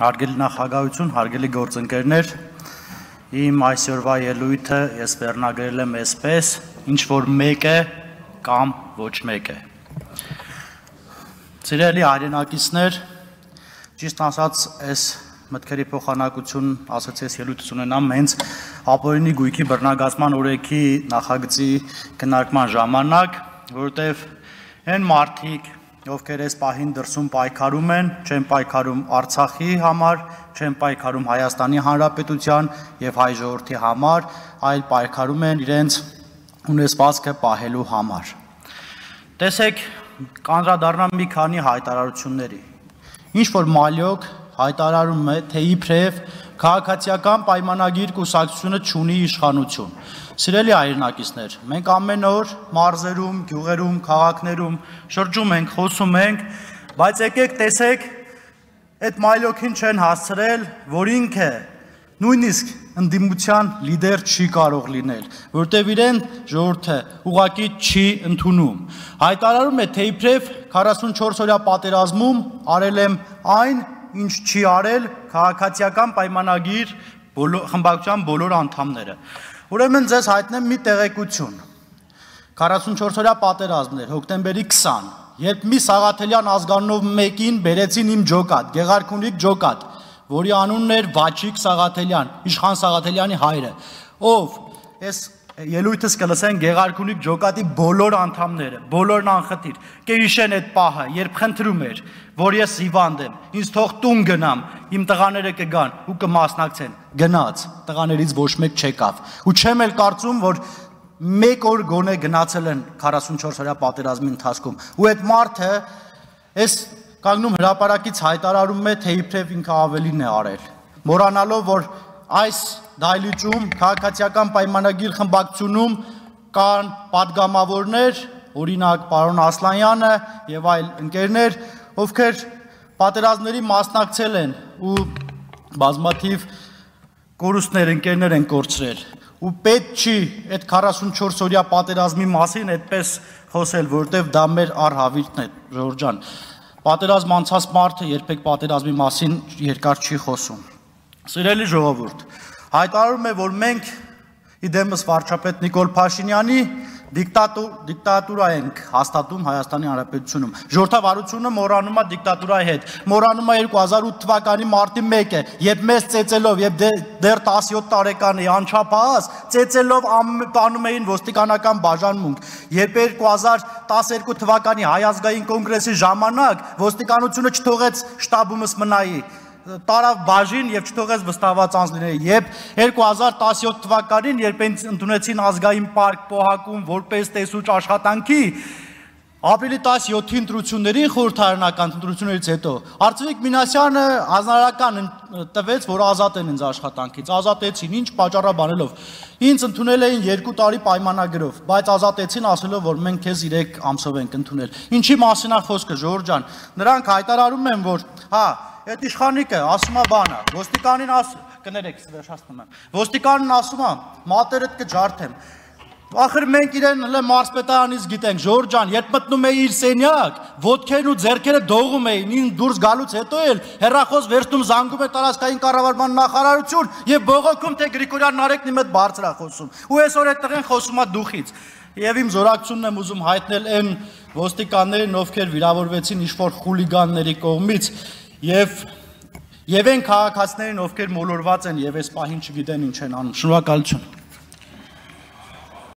Հարգելի նախագահություն, հարգելի գործընկերներ, իմ այսօրվա ելույթը ես վերնագրել եմ այսպես. ինչ որ մեկ է կամ ոչ մեկ է։ Սիրելի հայրենակիցներ, ճիշտ ասած, այս մտքերի փոխանակություն ասացի ես ելույթ ունենամ հենց ապօրինի գույքի բռնագացման օրենքի նախագծի քննարկման ժամանակ, որտեղ այն մարդիկ, ովքեր այս պահին դրսում պայքարում են, չեն պայքարում Արցախի համար, չեն պայքարում Հայաստանի Հանրապետության եւ հայ ժողովրդի համար, այլ պայքարում են իրենց ունեցվածքը պահելու համար։ Տեսեք, կանդրադառնամ մի քանի հայտարարությունների։ Ինչ որ մալյոկ հայտարարում է, թե իբրև քաղաքացիական պայմանագիր կուսակցությունը չունի իշխանություն։ Սիրելի հայրենակիցներ, մենք ամեն օր մարզերում, գյուղերում, քաղաքներում շրջում ենք, խոսում ենք, բայց եկեք տեսեք, այդ մայլոքին չեն հասցրել, որ ինքը նույնիսկ ընդդիմության լիդեր չի կարող լինել, որտեվ իրեն ժողովուրդը ուղակի չի ընդունում։ Հայտարարում է, թե իբրև 44 օրյա պատերազմում արել եմ այն, ինչ չի արել քաղաքացիական պայմանագիր խմբակցության բոլոր անդամները։ Ուրեմն ձեզ հայտնեմ մի տեղեկություն։ 44 օրյա պատերազմներ, հոկտեմբերի 20, երբ մի Սաղաթելյան ազգանով մեկին բերեցին իմ ջոկատ, Գեղարքունիք ջոկատ, որի անունն էր Վաչիկ Սաղաթելյան, Իշխան Սաղաթելյանի հայրը, ով այս ելույթս կլսեն Գեղարքունիք ջոկատի բոլոր անդամները, բոլորն անխտիր։ Կհիշեն այդ պահը, երբ խնդրում էր, որ ես հիվանդ եմ, ինձ թող տուն գնամ, իմ տղաները կգան ու կմասնակցեն։ Գնաց, տղաներից ոչ մեկ չեկավ։ Ու չեմ էլ կարծում, որ մեկ օր գոնե գնացել են 44 օրյա պատերազմի ընթացքում։ Ու այդ մարդը այս կանգնում հրաապարակից հայտարարում է, թե իբրև ինքը ավելին է արել։ Մոռանալով, որ այս դայլիճում քաղաքացիական պայմանագիր խմբակցությունում կան падգամավորներ, օրինակ պարոն Ասլանյանը եւ այլ ընկերներ, ովքեր պատերազմների մասնակցել են ու բազմաթիվ կորուստներ ընկերներ են կորցրել։ Ու պետք չի այդ 44 օրյա պատերազմի մասին այդպես խոսել, որտեվ դա մեր արհավիրքն է, ժողովուրդ ջան։ Պատերազմ անցած մարդը երբեք պատերազմի մասին երկար չի խոսում։ Սիրելի ժողովուրդ, հայտարարում է, որ մենք իդեմս վարչապետ Նիկոլ Փաշինյանի դիկտատուրա ենք հաստատում Հայաստանի Հանրապետությունում։ Ժողովրդավարությունը մոռանում է դիկտատուրայի հետ։ Մոռանում է 2008 թվականի մարտի 1-ը, երբ մեզ ծեծելով եւ դեռ 17 տարեկանի անչափահաս ծեծելով անում էին ոստիկանական բաժանմունք։ Երբ 2012 թվականի Հայ ազգային կոնգրեսի ժամանակ ոստիկանությունը չթողեց շտաբումս մնայի տարավ բաժին եւ չթողեց վստահված անձ լինել։ Երբ 2017 թվականին, երբ ընդունեցին ազգային պարկ Պոհակում որպես տեսուչ աշխատանքի, Ապրիլի 17-ի ընտրությունների խորհրդարանական ընտրություններից հետո Արծվիկ Մինասյանը հանրարական տվեց, որ ազատ են ինձ աշխատանքից։ Ազատեցին, ինչ պատճառաբանելով։ Ինձ ընդունել էին 2 տարի պայմանագրով, բայց ազատեցին ասելով, որ մենք քեզ 3 ամսով ենք ընդունել։ Ինչի մասին է խոսքը, Ժորժ ջան։ Նրանք հայտարարում են, որ հա, այդ իշխանիկը ասում է բանը, ոստիկանին աս կներեք, վերջացնում եմ։ Ոստիկանին ասում է, մատերդ կջարդեմ։ Ախր մենք իրեն հələ մարսպետարանից գիտենք, Ժորժ ջան, երբ մտնում է իր սենյակ, ոդքերն ու ձեռքերը դողում էին, ին դուրս գալուց հետո էլ հերախոս վերցնում զանգում է տարածքային կառավարման նախարարություն եւ բողոքում թե Գրիգորյան Նարեկն իմ հետ բարձր է խոսում։ Ու այսօր այդ տղեն խոսում է դուխից։ Եվ իմ զորակցությունն եմ ուզում հայտնել այն ոստիկաններին, ովքեր վիրավորվեցին ինչ-որ խուլիգանների կողմից եւ եւ այն քաղաքացիներին, ովքեր մոլորված են եւ այս պահին չգիտեն ինչ են անում։ Շնորհակալություն։